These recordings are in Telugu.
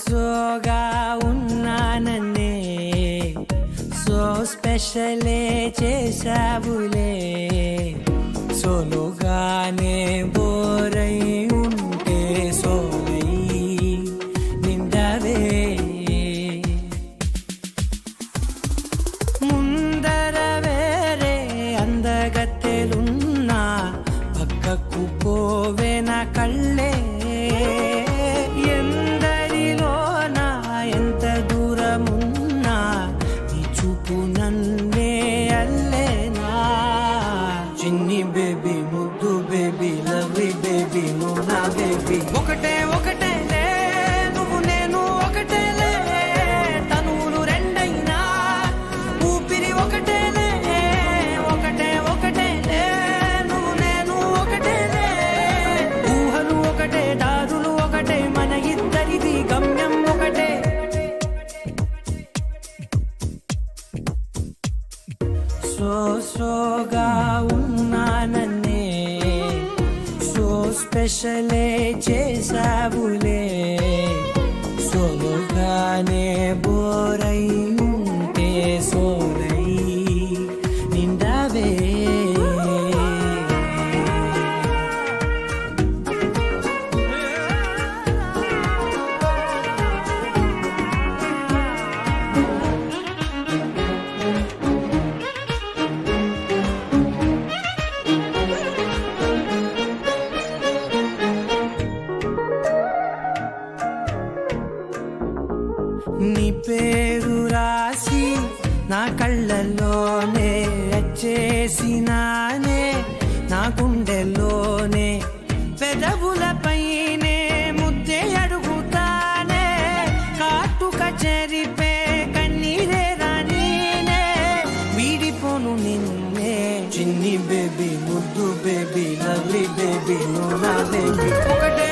సోగా ఉన్నానన్నే సో స్పెషలే చేసావులే సోలుగానే బేబీ లవ్లీ బేబీ నువ్వు నా బేబీ ఒకటే ఒకటే లే నువ్వు నేను ఒకటేలే తనువులు రెండైనా ఊపిరి ఒకటేలే ఒకటే ఒకటేలే నువ్వు నేను ఒకటేలే ఊహలు ఒకటే దారులు ఒకటే మన ఇద్దరిది గమ్యం ఒకటే. సో సోగా సో స్పెషలే చేసావులే నీ పేరు రాసి నా కళ్ళల్లోనే చేసినానే నా గుండెల్లోనే పెదవులపైనే ముద్దే అడుగుతానే కాటుక చెరిపే కన్నీరే రానీనే వీడిపోను నిన్నే. చిన్ని బేబీ ముద్దు బేబీ లవ్లీ బేబీ నువ్వు నా బేబీ. ఒకటే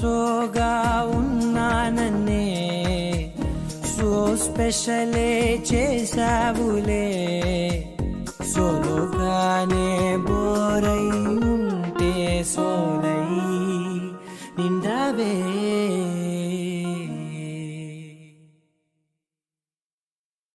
సోగా ఉన్నానన్నే. సో స్పెషలే చేసావులే సోలోగానే బోరై ఉంటే సోలై నిండవే.